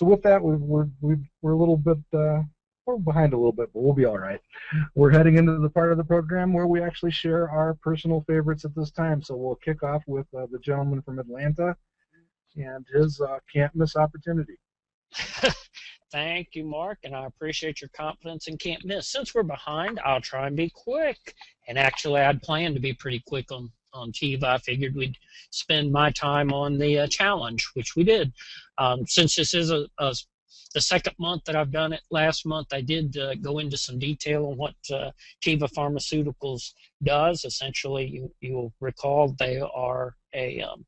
so with that, we're we're we're a little bit uh, we're behind a little bit, but we'll be all right. We're heading into the part of the program where we actually share our personal favorites at this time. So we'll kick off with uh, the gentleman from Atlanta and his uh, can't miss opportunity. Thank you, Mark, and I appreciate your confidence and can't miss. Since we're behind, I'll try and be quick. And actually, I'd planned to be pretty quick on on Teva. I figured we'd spend my time on the uh, challenge, which we did. Um, since this is a, a, the second month that I've done it, last month I did uh, go into some detail on what uh, Teva Pharmaceuticals does. Essentially, you you'll recall they are a, um,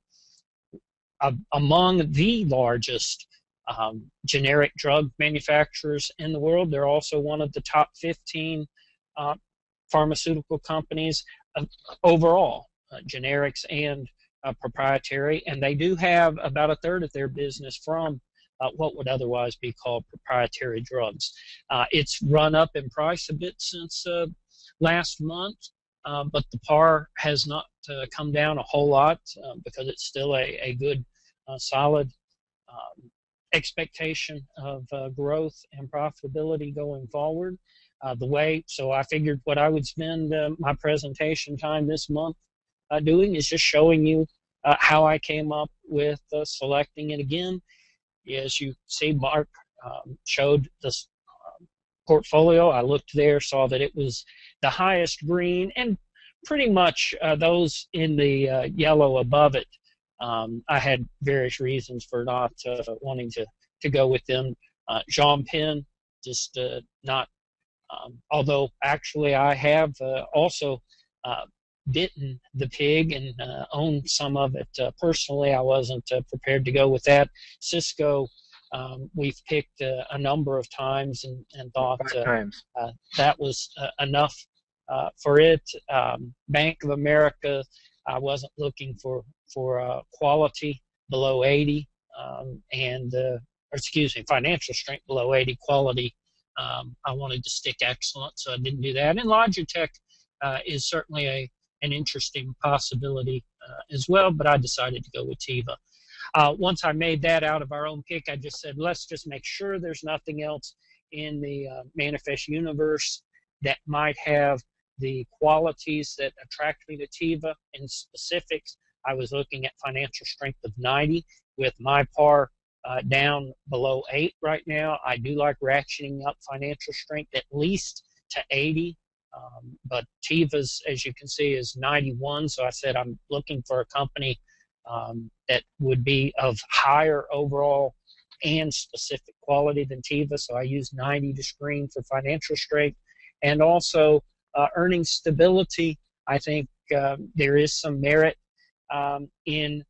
a among the largest um, generic drug manufacturers in the world. They're also one of the top 15 uh, pharmaceutical companies uh, overall, uh, generics and uh, proprietary. And they do have about a third of their business from uh, what would otherwise be called proprietary drugs. Uh, it's run up in price a bit since last month. but the par has not come down a whole lot because it's still a, a good, solid um, expectation of uh, growth and profitability going forward. Uh, the way, so I figured what I would spend uh, my presentation time this month uh, doing is just showing you uh, how I came up with uh, selecting it again. As you see, Mark um, showed this um, portfolio. I looked there, saw that it was the highest green, and pretty much those in the yellow above it um, I had various reasons for not uh, wanting to, to go with them. Uh, Jean Pen, just uh, not, um, although actually I have uh, also uh, bitten the pig and uh, owned some of it personally. I wasn't prepared to go with that. Cisco, um, we've picked a number of times and, and thought times. that was enough for it. Um, Bank of America, I wasn't looking for for uh, quality below 80 um, and uh, or excuse me financial strength below 80 quality um, I wanted to stick excellent so I didn't do that and Logitech uh, is certainly a an interesting possibility uh, as well but I decided to go with Teva uh, once I made that out of our own pick I just said let's just make sure there's nothing else in the uh, manifest universe that might have the qualities that attract me to Teva in specifics I was looking at financial strength of 90 with my par uh, down below 8 right now. I do like ratcheting up financial strength at least to 80. Um, but Teva's, as you can see, is 91. So I said I'm looking for a company um, that would be of higher overall and specific quality than Teva. So I use 90 to screen for financial strength and also uh, earning stability. I think uh, there is some merit um, in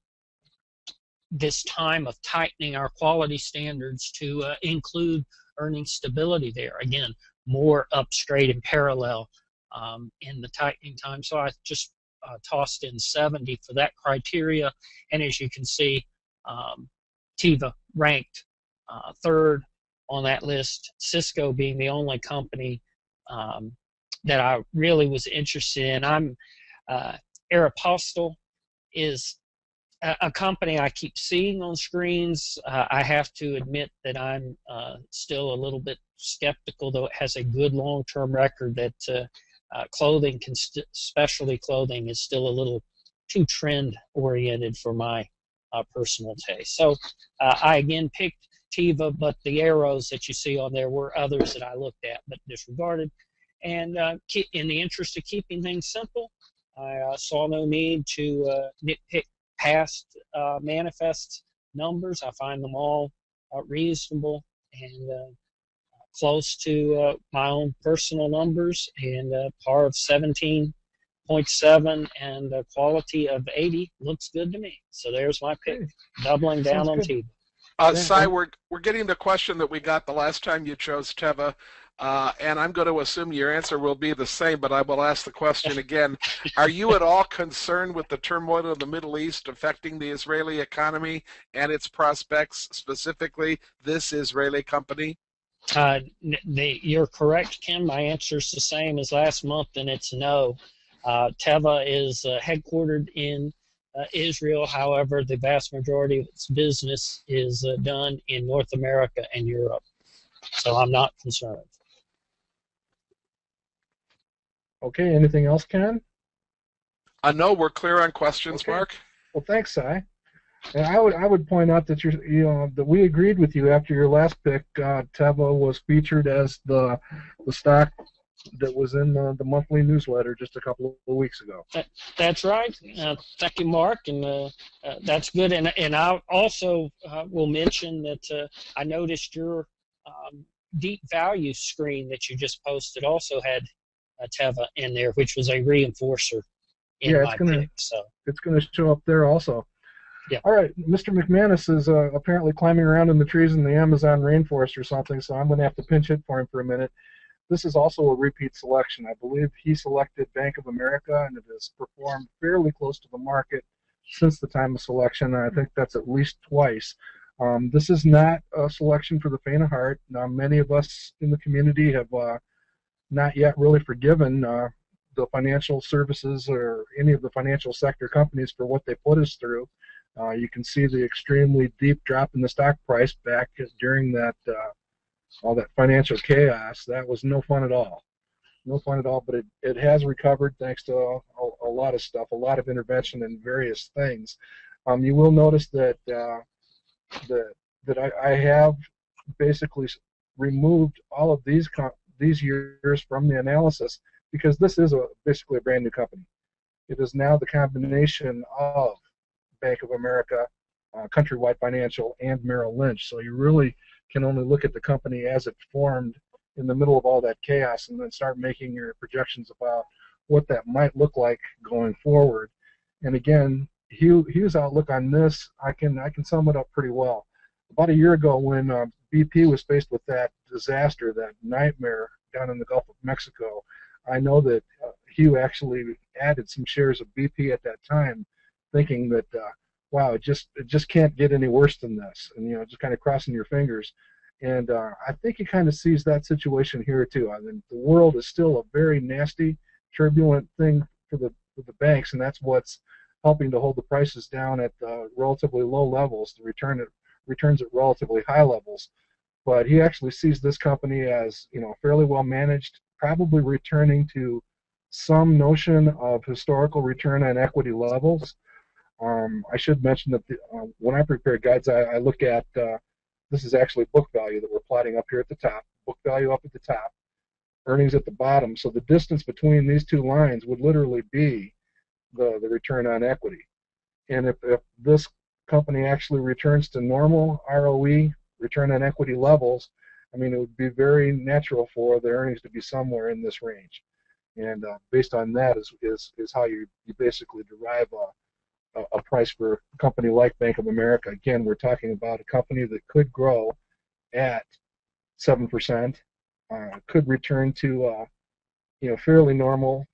this time of tightening our quality standards to uh, include earning stability there. Again, more up straight and parallel um, in the tightening time. So I just uh, tossed in 70 for that criteria. And as you can see, um, Teva ranked uh, third on that list, Cisco being the only company um, that I really was interested in. I'm uh, Aeropostale is a, company I keep seeing on screens. Uh, I have to admit that I'm uh, still a little bit skeptical, though it has a good long-term record. That uh, uh clothing, st- specialty clothing, is still a little too trend-oriented for my uh, personal taste. So uh, I again picked Teva, but the arrows that you see on there were others that I looked at but disregarded. And in the interest of keeping things simple, I saw no need to nitpick past uh, manifest numbers. I find them all uh, reasonable and uh, close to uh, my own personal numbers. And par of 17.7 and a quality of 80 looks good to me. So there's my pick, doubling down on Teva. Uh, Cy, we're, we're getting the question that we got the last time you chose Teva. Uh, and I'm going to assume your answer will be the same, but I will ask the question again. Are you at all concerned with the turmoil in the Middle East affecting the Israeli economy and its prospects, specifically this Israeli company? Uh, the, you're correct, Ken. My answer is the same as last month, and it's no. Uh, Teva is uh, headquartered in uh, Israel. However, the vast majority of its business is uh, done in North America and Europe. So I'm not concerned. Okay, anything else, Ken? I know we're clear on questions, Okay. Mark. Well, thanks, Si. And I would I would point out that you you know that we agreed with you after your last pick. Uh, Teva was featured as the the stock that was in the, the monthly newsletter just a couple of weeks ago. That's right. Uh, thank you, Mark, and uh, uh, that's good. And and I also uh, will mention that uh, I noticed your um, deep value screen that you just posted also had uh, Teva in there, which was a reinforcer in Yeah, it's gonna- pick. So It's going to show up there also. Yeah. All right, Mr. McManus is uh, apparently climbing around in the trees in the Amazon rainforest or something, so I'm going to have to pinch hit for him for a minute. This is also a repeat selection. I believe he selected Bank of America, and it has performed fairly close to the market since the time of selection. I think that's at least twice. Um, this is not a selection for the faint of heart. Now, many of us in the community have uh, not yet really forgiven uh, the financial services or any of the financial sector companies for what they put us through. Uh, you can see the extremely deep drop in the stock price back during that uh, all that financial chaos. That was no fun at all. No fun at all, but it, it has recovered thanks to a, a, a lot of stuff, a lot of intervention and various things. Um, you will notice that uh, that that I, I have basically removed all of these co- these years from the analysis because this is a basically a brand new company. It is now the combination of Bank of America, uh, Countrywide Financial, and Merrill Lynch. So you really can only look at the company as it formed in the middle of all that chaos and then start making your projections about what that might look like going forward. And again, Hugh, Hugh's outlook on this, I can I can sum it up pretty well. About a year ago, when uh, BP was faced with that disaster, that nightmare down in the Gulf of Mexico, I know that uh, Hugh actually added some shares of BP at that time, thinking that uh, wow, it just it just can't get any worse than this, and you know, just kind of crossing your fingers. And uh, I think he kind of sees that situation here too. I mean, the world is still a very nasty, turbulent thing for the for the banks, and that's what's helping to hold the prices down at uh, relatively low levels, the return at returns at relatively high levels. But he actually sees this company as you know fairly well managed, probably returning to some notion of historical return on equity levels. Um, I should mention that the, uh, when I prepare guides, I, I look at uh, this is actually book value that we're plotting up here at the top, book value up at the top, earnings at the bottom. So the distance between these two lines would literally be the, the return on equity. And if, if this company actually returns to normal ROE, return on equity levels, I mean, it would be very natural for the earnings to be somewhere in this range. And uh, based on that is, is, is how you, you basically derive a, a, price for a company like Bank of America. Again, we're talking about a company that could grow at 7%, uh, could return to uh, you know fairly normal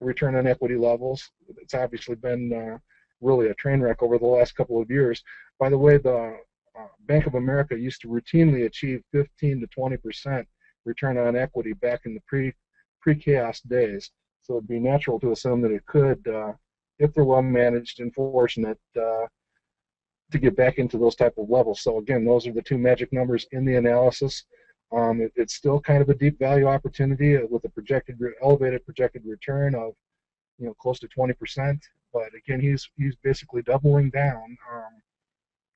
return on equity levels. It's obviously been uh, really a train wreck over the last couple of years. By the way, the uh, Bank of America used to routinely achieve 15 to 20 percent return on equity back in the pre pre-chaos days. So it'd be natural to assume that it could, uh, if they're well managed and fortunate, uh, to get back into those type of levels. So again, those are the two magic numbers in the analysis. Um, it, it's still kind of a deep value opportunity with a projected elevated projected return of you know close to 20%. But again, he's he's basically doubling down um,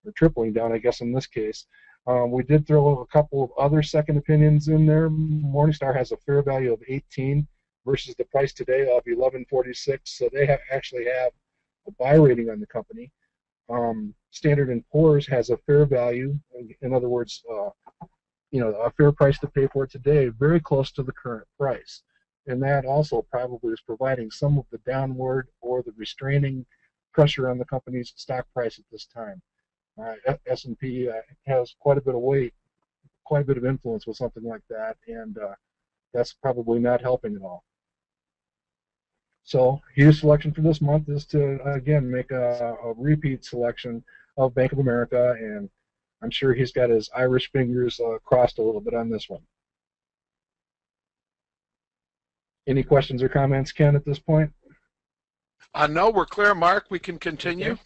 or tripling down, I guess, in this case. Um, we did throw a couple of other second opinions in there. Morningstar has a fair value of 18 versus the price today of 11.46, so they have, actually have a buy rating on the company. Um, Standard and Poor's has a fair value, in other words, uh, you know, a fair price to pay for it today, very close to the current price, and that also probably is providing some of the downward or the restraining pressure on the company's stock price at this time. Uh, S&P uh, has quite a bit of weight, quite a bit of influence with something like that, and uh, that's probably not helping at all. So his selection for this month is to again make a, a, repeat selection of Bank of America, and I'm sure he's got his Irish fingers uh, crossed a little bit on this one. Any questions or comments, Ken, at this point? Uh, no, we're clear, Mark. We can continue. Okay.